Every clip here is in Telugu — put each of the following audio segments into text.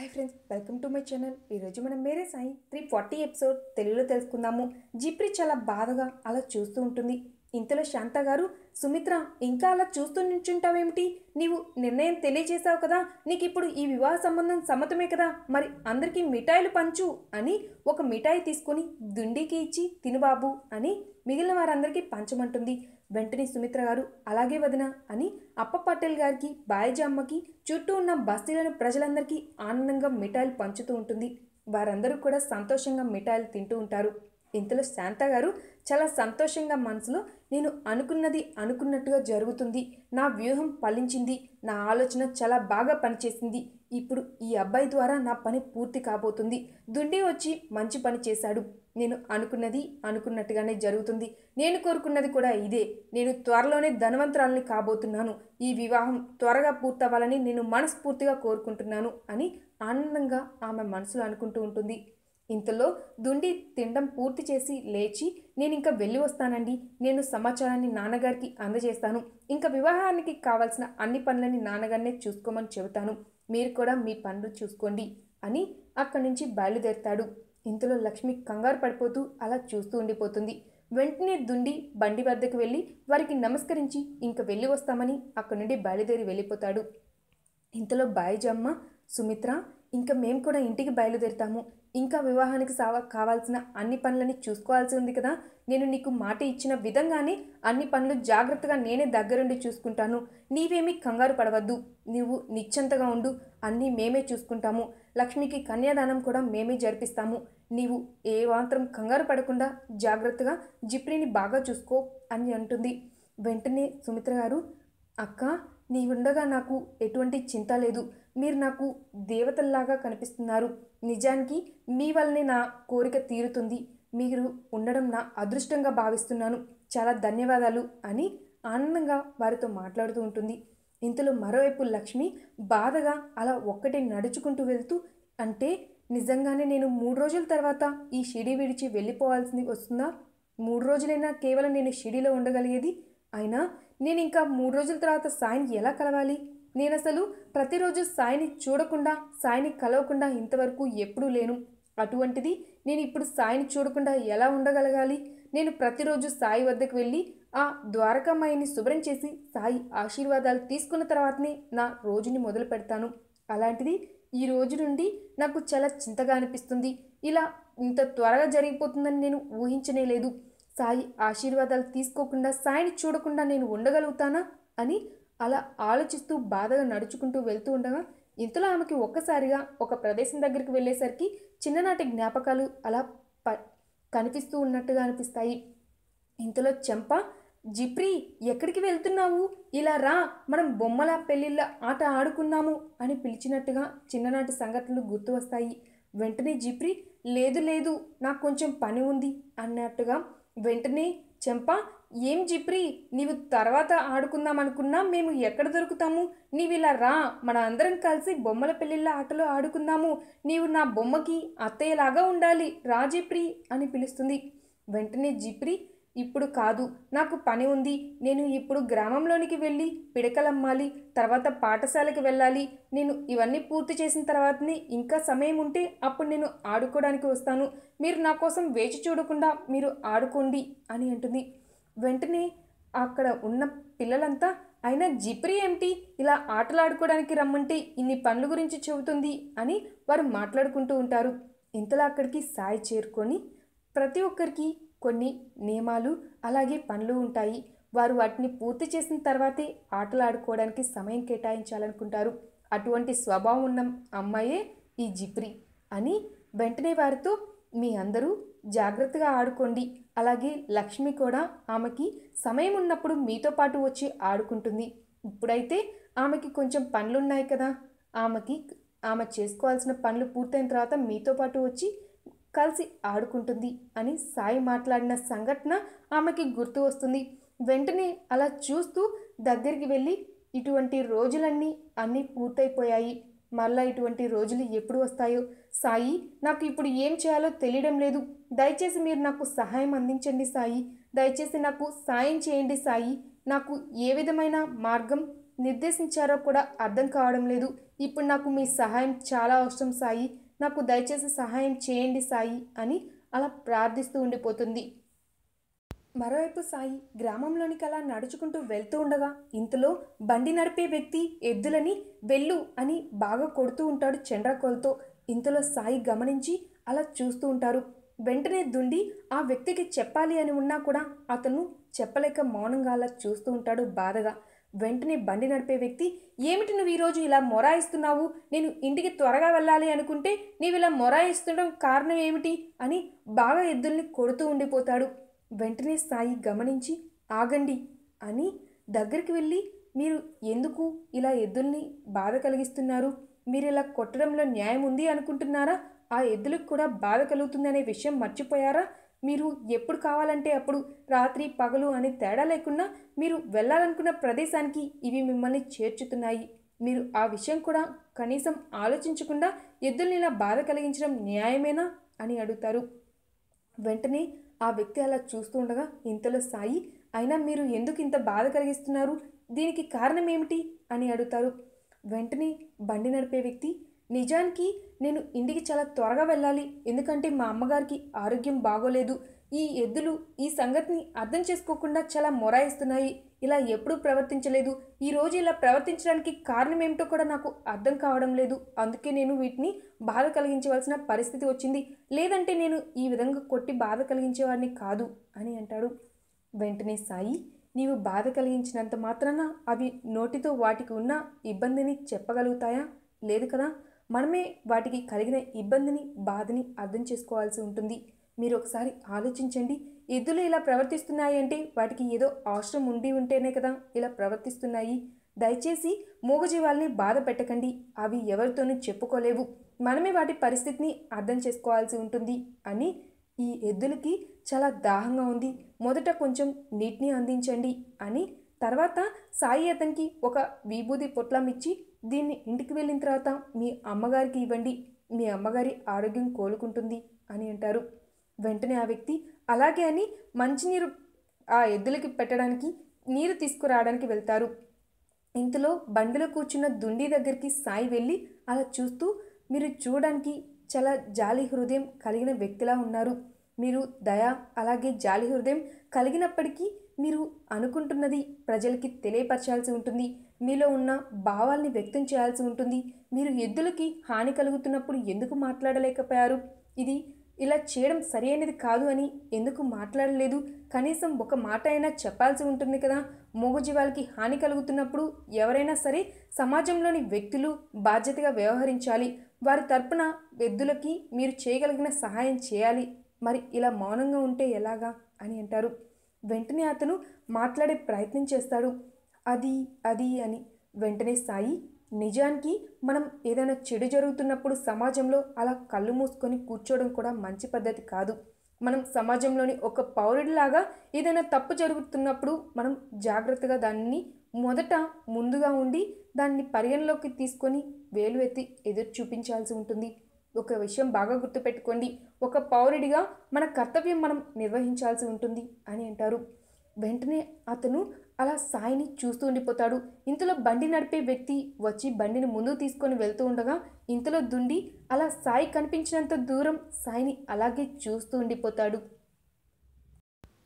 Hi friends welcome to my channel. ఈరోజు మనం Mere Sai three forty episode తెలుగులో తెలుసుకుందాము. జిప్రి చాలా బాధగా అలా చూస్తూ ఉంటుంది. ఇంతలో శాంత గారు సుమిత్ర ఇంకా అలా చూస్తూ నించుంటావేమిటి? నీవు నిర్ణయం తెలియజేశావు కదా నీకు ఇప్పుడు ఈ వివాహ సంబంధం సమ్మతమే కదా మరి అందరికీ మిఠాయిలు పంచు అని ఒక మిఠాయి తీసుకొని దుండికి ఇచ్చి తినుబాబు అని మిగిలిన వారందరికీ పంచమంటుంది. వెంటనే సుమిత్ర గారు అలాగే వదిన అని అప్ప పటేల్ గారికి బాయజామ్మకి చుట్టూ ఉన్న బస్తీలను ప్రజలందరికీ ఆనందంగా మిఠాయిలు పంచుతూ ఉంటుంది. వారందరూ కూడా సంతోషంగా మిఠాయిలు తింటూ ఉంటారు. ఇంతలో శాంత గారు చాలా సంతోషంగా మనసులో నేను అనుకున్నది అనుకున్నట్టుగా జరుగుతుంది. నా వ్యూహం ఫలించింది. నా ఆలోచన చాలా బాగా పనిచేసింది. ఇప్పుడు ఈ అబ్బాయి ద్వారా నా పని పూర్తి కాబోతుంది. దుండి వచ్చి మంచి పని చేశాడు. నేను అనుకున్నది అనుకున్నట్టుగానే జరుగుతుంది. నేను కోరుకున్నది కూడా ఇదే. నేను త్వరలోనే ధనవంతురాలని కాబోతున్నాను. ఈ వివాహం త్వరగా పూర్తవ్వాలని నేను మనస్ఫూర్తిగా కోరుకుంటున్నాను అని ఆనందంగా ఆమె మనసులో అనుకుంటూ ఉంటుంది. ఇంతలో దుండి తినడం పూర్తి చేసి లేచి నేను ఇంకా వెళ్ళి వస్తానండి. నేను సమాచారాన్ని నాన్నగారికి అందజేస్తాను. ఇంకా వివాహానికి కావాల్సిన అన్ని పనులని నాన్నగారినే చూసుకోమని చెబుతాను. మీరు కూడా మీ పనులు చూసుకోండి అని అక్కడి నుంచి బయలుదేరుతాడు. ఇంతలో లక్ష్మి కంగారు పడిపోతూ అలా చూస్తూ ఉండిపోతుంది. వెంటనే దుండి బండి వద్దకు వెళ్ళి వారికి నమస్కరించి ఇంక వెళ్ళి వస్తామని అక్కడి నుండి బయలుదేరి వెళ్ళిపోతాడు. ఇంతలో బాయిజమ్మ సుమిత్ర ఇంకా మేము కూడా ఇంటికి బయలుదేరుతాము. ఇంకా వివాహానికి సావ కావాల్సిన అన్ని పనులని చూసుకోవాల్సి ఉంది కదా. నేను నీకు మాట ఇచ్చిన విధంగానే అన్ని పనులు జాగ్రత్తగా నేనే దగ్గరుండి చూసుకుంటాను. నీవేమీ కంగారు పడవద్దు. నువ్వు నిశ్చంతగా ఉండు. అన్నీ మేమే చూసుకుంటాము. లక్ష్మికి కన్యాదానం కూడా మేమే జరిపిస్తాము. నీవు ఏ మాత్రం కంగారు పడకుండా జాగ్రత్తగా జిప్రీని బాగా చూసుకో అని అంటుంది. వెంటనే సుమిత్ర గారు అక్క నీవుండగా నాకు ఎటువంటి చింత లేదు. మీరు నాకు దేవతల్లాగా కనిపిస్తున్నారు. నిజానికి మీ వల్లనే నా కోరిక తీరుతుంది. మీరు ఉండడం నా అదృష్టంగా భావిస్తున్నాను. చాలా ధన్యవాదాలు అని ఆనందంగా వారితో మాట్లాడుతూ ఉంటుంది. ఇంతలో మరోవైపు లక్ష్మి బాధగా అలా ఒక్కటే నడుచుకుంటూ వెళ్తూ అంటే నిజంగానే నేను మూడు రోజుల తర్వాత ఈ షిడి విడిచి వెళ్ళిపోవాల్సింది వస్తుందా? మూడు రోజులైనా కేవలం నేను షిడిలో ఉండగలిగేది? అయినా నేను ఇంకా మూడు రోజుల తర్వాత సాయిని ఎలా కలవాలి? నేను అసలు ప్రతిరోజు సాయిని చూడకుండా సాయిని కలవకుండా ఇంతవరకు ఎప్పుడూ లేను. అటువంటిది నేను ఇప్పుడు సాయిని చూడకుండా ఎలా ఉండగలగాలి? నేను ప్రతిరోజు సాయి వద్దకు వెళ్ళి ఆ ద్వారకామాయిని శుభ్రం చేసి సాయి ఆశీర్వాదాలు తీసుకున్న తర్వాతనే నా రోజుని మొదలు పెడతాను. అలాంటిది ఈ రోజు నుండి నాకు చాలా చింతగా అనిపిస్తుంది. ఇలా ఇంత త్వరగా జరిగిపోతుందని నేను ఊహించనే లేదు. సాయి ఆశీర్వాదాలు తీసుకోకుండా సాయిని చూడకుండా నేను ఉండగలుగుతానా అని అలా ఆలోచిస్తూ బాధగా నడుచుకుంటూ వెళ్తూ ఉండగా ఇంతలో ఆమెకి ఒక్కసారిగా ఒక ప్రదేశం దగ్గరికి వెళ్ళేసరికి చిన్ననాటి జ్ఞాపకాలు అలా ప కనిపిస్తూ ఉన్నట్టుగా అనిపిస్తాయి. ఇంతలో చెంప జిప్రి ఎక్కడికి వెళ్తున్నావు? ఇలా రా మనం బొమ్మల పెళ్ళిళ్ళ ఆట ఆడుకున్నాము అని పిలిచినట్టుగా చిన్ననాటి సంఘటనలు గుర్తు వస్తాయి. వెంటనే జిప్రి లేదు లేదు నాకు కొంచెం పని ఉంది అన్నట్టుగా వెంటనే చెంప ఏం జిప్రి నీవు తర్వాత ఆడుకుందాం అనుకున్నా మేము ఎక్కడ దొరుకుతాము? నీవు ఇలా రా మన అందరం కలిసి బొమ్మల పెళ్ళిళ్ళ ఆటలో ఆడుకుందాము. నీవు నా బొమ్మకి అత్తయ్యలాగా ఉండాలి రా జిప్రి అని పిలుస్తుంది. వెంటనే జిప్రి ఇప్పుడు కాదు నాకు పని ఉంది. నేను ఇప్పుడు గ్రామంలోనికి వెళ్ళి పిడకలమ్మాలి తర్వాత పాఠశాలకు వెళ్ళాలి. నేను ఇవన్నీ పూర్తి చేసిన తర్వాతనే ఇంకా సమయం ఉంటే అప్పుడు నేను ఆడుకోవడానికి వస్తాను. మీరు నా కోసం వేచి చూడకుండా మీరు ఆడుకోండి అని అంటుంది. వెంటనే అక్కడ ఉన్న పిల్లలంతా అయినా జిప్రి ఏమిటి? ఇలా ఆటలాడుకోవడానికి రమ్మంటే ఇన్ని పనుల గురించి చెబుతుంది అని వారు మాట్లాడుకుంటూ ఉంటారు. ఇంతలో అక్కడికి సాయి చేరుకొని ప్రతి ఒక్కరికి కొన్ని నియమాలు అలాగే పనులు ఉంటాయి. వారు వాటిని పూర్తి చేసిన తర్వాతే ఆటలు ఆడుకోవడానికి సమయం కేటాయించాలనుకుంటారు. అటువంటి స్వభావం ఉన్న అమ్మాయే ఈ జిప్రి అని వెంటనే వారితో మీ అందరూ జాగ్రత్తగా ఆడుకోండి. అలాగే లక్ష్మి కూడా ఆమెకి సమయం ఉన్నప్పుడు మీతో పాటు వచ్చి ఆడుకుంటుంది. ఇప్పుడైతే ఆమెకి కొంచెం పనులున్నాయి కదా. ఆమెకి ఆమె చేసుకోవాల్సిన పనులు పూర్తయిన తర్వాత మీతో పాటు వచ్చి కలిసి ఆడుకుంటుంది అని సాయి మాట్లాడిన సంఘటన ఆమెకి గుర్తు వస్తుంది. వెంటనే అలా చూస్తూ దగ్గరికి వెళ్ళి ఇటువంటి రోజులన్నీ అన్నీ పూర్తయిపోయాయి. మళ్ళా ఇటువంటి రోజులు ఎప్పుడు వస్తాయో? సాయి నాకు ఇప్పుడు ఏం చేయాలో తెలియడం లేదు. దయచేసి మీరు నాకు సహాయం అందించండి సాయి. దయచేసి నాకు సాయం చేయండి సాయి. నాకు ఏ విధమైన మార్గం నిర్దేశించారో కూడా అర్థం కావడం లేదు. ఇప్పుడు నాకు మీ సహాయం చాలా అవసరం సాయి. నాకు దయచేసి సహాయం చేయండి సాయి అని అలా ప్రార్థిస్తూ ఉండిపోతుంది. మరోవైపు సాయి గ్రామంలోనికి అలా నడుచుకుంటూ వెళ్తూ ఉండగా ఇంతలో బండి నడిపే వ్యక్తి ఎద్దులని వెళ్ళు అని బాగా కొడుతూ ఉంటాడు చండ్రకోల్తో ఇంతలో సాయి గమనించి అలా చూస్తూ ఉంటారు. వెంటనే దుండి ఆ వ్యక్తికి చెప్పాలి అని ఉన్నా కూడా అతను చెప్పలేక మౌనంగా అలా చూస్తూ ఉంటాడు బాధగా. వెంటనే బండి నడిపే వ్యక్తి ఏమిటి నువ్వు ఈరోజు ఇలా మొరాయిస్తున్నావు? నేను ఇంటికి త్వరగా వెళ్ళాలి అనుకుంటే నీవు ఇలా మొరాయిస్తుండడం కారణం ఏమిటి? అని బాగా ఎద్దుల్ని కొడుతూ ఉండిపోతాడు. వెంటనే సాయి గమనించి ఆగండి అని దగ్గరికి వెళ్ళి మీరు ఎందుకు ఇలా ఎద్దుల్ని బాధ కలిగిస్తున్నారు? మీరు ఇలా కొట్టడంలో న్యాయం ఉంది అనుకుంటున్నారా? ఆ ఎద్దులకు కూడా బాధ కలుగుతుందనే విషయం మర్చిపోయారా? మీరు ఎప్పుడు కావాలంటే అప్పుడు రాత్రి పగలు అని తేడా లేకుండా మీరు వెళ్ళాలనుకున్న ప్రదేశానికి ఇవి మిమ్మల్ని చేర్చుతున్నాయి. మీరు ఆ విషయం కూడా కనీసం ఆలోచించకుండా ఎద్దుల్ని ఇలా బాధ కలిగించడం న్యాయమేనా అని అడుగుతారు. వెంటనే ఆ వ్యక్తి అలా చూస్తూ ఉండగా ఇంతలో సాయి అయినా మీరు ఎందుకు ఇంత బాధ కలిగిస్తున్నారు? దీనికి కారణం ఏమిటి? అని అడుగుతారు. వెంటనే బండి నడిపే వ్యక్తి నిజానికి నేను ఇంటికి చాలా త్వరగా వెళ్ళాలి. ఎందుకంటే మా అమ్మగారికి ఆరోగ్యం బాగోలేదు. ఈ ఎద్దులు ఈ సంగతిని అర్థం చేసుకోకుండా చాలా మొరాయిస్తున్నాయి. ఇలా ఎప్పుడూ ప్రవర్తించలేదు. ఈ రోజు ఇలా ప్రవర్తించడానికి కారణం ఏమిటో కూడా నాకు అర్థం కావడం లేదు. అందుకే నేను వీటిని బాధ కలిగించవలసిన పరిస్థితి వచ్చింది. లేదంటే నేను ఈ విధంగా కొట్టి బాధ కలిగించేవాడిని కాదు అని అంటాడు. వెంటనే సాయి నీవు బాధ కలిగించినంత మాత్రాన అవి నోటితో వాటికి ఉన్న ఇబ్బందిని చెప్పగలుగుతాయా? లేదు కదా? మనమే వాటికి కలిగిన ఇబ్బందిని బాధని అర్థం చేసుకోవాల్సి ఉంటుంది. మీరు ఒకసారి ఆలోచించండి. ఎద్దులు ఇలా ప్రవర్తిస్తున్నాయి అంటే వాటికి ఏదో అవసరం ఉండి ఉంటేనే కదా ఇలా ప్రవర్తిస్తున్నాయి. దయచేసి మూగజీవాల్ని బాధ పెట్టకండి. అవి ఎవరితోనూ చెప్పుకోలేవు. మనమే వాటి పరిస్థితిని అర్థం చేసుకోవాల్సి ఉంటుంది అని ఈ ఎద్దులకి చాలా దాహంగా ఉంది. మొదట కొంచెం నీటిని అందించండి అని తర్వాత సాయి అతనికి ఒక విభూది పొట్లం ఇచ్చి దీన్ని ఇంటికి వెళ్ళిన తర్వాత మీ అమ్మగారికి ఇవ్వండి మీ అమ్మగారి ఆరోగ్యం కోలుకుంటుంది అని అంటారు. వెంటనే ఆ వ్యక్తి అలాగే అని మంచినీరు ఆ ఎద్దులకి పెట్టడానికి నీరు తీసుకురావడానికి వెళ్తారు. ఇంతలో బండిలో కూర్చున్న దుండి దగ్గరికి సాయి వెళ్ళి అలా చూస్తూ మీరు చూడడానికి చాలా జాలి హృదయం కలిగిన వ్యక్తిలా ఉన్నారు. మీరు దయ అలాగే జాలి హృదయం కలిగినప్పటికీ మీరు అనుకుంటున్నది ప్రజలకి తెలియపరచాల్సి ఉంటుంది. మీలో ఉన్న భావాల్ని వ్యక్తం చేయాల్సి ఉంటుంది. మీరు ఎద్దులకి హాని కలుగుతున్నప్పుడు ఎందుకు మాట్లాడలేకపోయారు? ఇది ఇలా చేయడం సరైనది కాదు అని ఎందుకు మాట్లాడలేదు? కనీసం ఒక మాట అయినా చెప్పాల్సి ఉంటుంది కదా. మూగజీవాలకి హాని కలుగుతున్నప్పుడు ఎవరైనా సరే సమాజంలోని వ్యక్తులు బాధ్యతగా వ్యవహరించాలి. వారి తరపున ఎద్దులకి మీరు చేయగలిగిన సహాయం చేయాలి. మరి ఇలా మౌనంగా ఉంటే ఎలాగా? అని అంటారు. వెంటనే అతను మాట్లాడే ప్రయత్నం చేస్తాడు. అది అది అని వెంటనే సాయి నిజానికి మనం ఏదైనా చెడు జరుగుతున్నప్పుడు సమాజంలో అలా కళ్ళు మూసుకొని కూర్చోవడం కూడా మంచి పద్ధతి కాదు. మనం సమాజంలోని ఒక పౌరుడిలాగా ఏదైనా తప్పు జరుగుతున్నప్పుడు మనం జాగ్రత్తగా దాన్ని మొదట ముందుగా ఉండి దాన్ని పరిగణలోకి తీసుకొని వేలు ఎత్తి ఎదురు చూపించాల్సి ఉంటుంది. ఒక విషయం బాగా గుర్తుపెట్టుకోండి. ఒక పౌరుడిగా మన కర్తవ్యం మనం నిర్వహించాల్సి ఉంటుంది అని అంటారు. వెంటనే అతను అలా సాయిని చూస్తూ ఉండిపోతాడు. ఇంతలో బండి నడిపే వ్యక్తి వచ్చి బండిని ముందుకు తీసుకొని వెళ్తూ ఉండగా ఇంతలో దుండి అలా సాయి కనిపించినంత దూరం సాయిని అలాగే చూస్తూ ఉండిపోతాడు.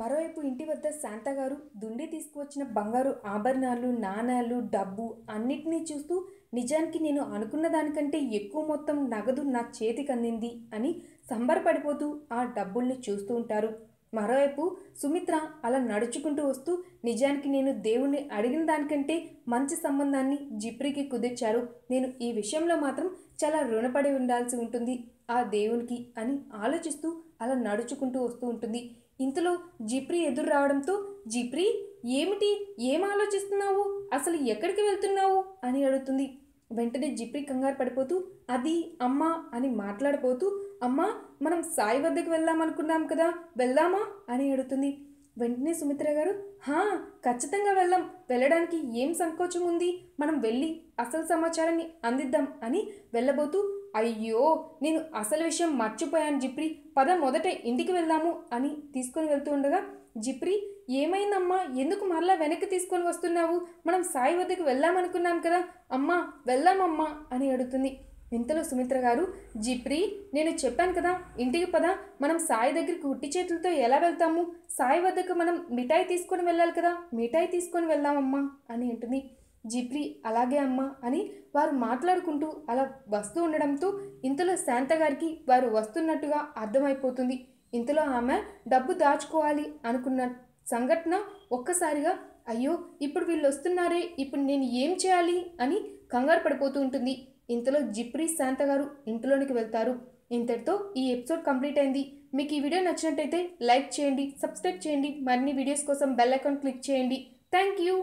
మరోవైపు ఇంటి వద్ద శాంత గారు దుండి తీసుకువచ్చిన బంగారు ఆభరణాలు నాణాలు డబ్బు అన్నిటినీ చూస్తూ నిజానికి నేను అనుకున్న దానికంటే ఎక్కువ మొత్తం నగదు నా చేతికి అందింది అని సంబరపడిపోతూ ఆ డబ్బుల్ని చూస్తూ ఉంటారు. మరోవైపు సుమిత్ర అలా నడుచుకుంటూ వస్తూ నిజానికి నేను దేవుణ్ణి అడిగిన దానికంటే మంచి సంబంధాన్ని జిప్రికి కుదిర్చారు. నేను ఈ విషయంలో మాత్రం చాలా రుణపడి ఉండాల్సి ఉంటుంది. ఆ దేవునికి అని ఆలోచిస్తూ అలా నడుచుకుంటూ వస్తూ ఉంటుంది. ఇంతలో జిప్రి ఎదురు రావడంతో జిప్రి ఏమిటి? ఏం ఆలోచిస్తున్నావు? అసలు ఎక్కడికి వెళ్తున్నావు? అని అడుగుతుంది. వెంటనే జిప్రి కంగారు పడిపోతూ అది అమ్మ అని మాట్లాడిపోతూ అమ్మా మనం సాయి వద్దకు వెళ్దామనుకున్నాం కదా వెళ్దామా? అని అడుగుతుంది. వెంటనే సుమిత్ర గారు హా ఖచ్చితంగా వెళ్దాం. వెళ్ళడానికి ఏం సంకోచం ఉంది? మనం వెళ్ళి అసలు సమాచారాన్ని అందిద్దాం అని వెళ్ళబోతూ అయ్యో నేను అసలు విషయం మర్చిపోయాను జిప్రి. పద మొదట ఇంటికి వెళ్దాము అని తీసుకొని వెళ్తూ ఉండగా జిప్రి ఏమైందమ్మా? ఎందుకు మరలా వెనక్కి తీసుకొని వస్తున్నావు? మనం సాయి వద్దకు వెళ్దామనుకున్నాం కదా. అమ్మా వెళ్దామమ్మా అని అడుగుతుంది. ఇంతలో సుమిత్ర గారు జిప్రీ నేను చెప్పాను కదా ఇంటికి పదా మనం సాయి దగ్గరికి ఉట్టి చేతులతో ఎలా వెళ్తాము? సాయి వద్దకు మనం మిఠాయి తీసుకొని వెళ్ళాలి కదా మిఠాయి తీసుకొని వెళ్దామమ్మా అని అంటుంది. జిప్రి అలాగే అమ్మా అని వారు మాట్లాడుకుంటూ అలా వస్తూ ఉండడంతో ఇంతలో శాంత గారికి వారు వస్తున్నట్టుగా అర్థమైపోతుంది. ఇంతలో ఆమె డబ్బు దాచుకోవాలి అనుకున్న సంఘటన ఒక్కసారిగా అయ్యో ఇప్పుడు వీళ్ళు వస్తున్నారే ఇప్పుడు నేను ఏం చేయాలి అని కంగారు పడిపోతూ ఉంటుంది. ఇంతలో జిప్రి శాంత గారు ఇంట్లోనికి వెళ్తారు. ఇంతటితో ఈ ఎపిసోడ్ కంప్లీట్ అయింది. మీకు ఈ వీడియో నచ్చినట్టయితే లైక్ చేయండి సబ్స్క్రైబ్ చేయండి. మరిన్ని వీడియోస్ కోసం బెల్ ఐకాన్ క్లిక్ చేయండి. Thank you.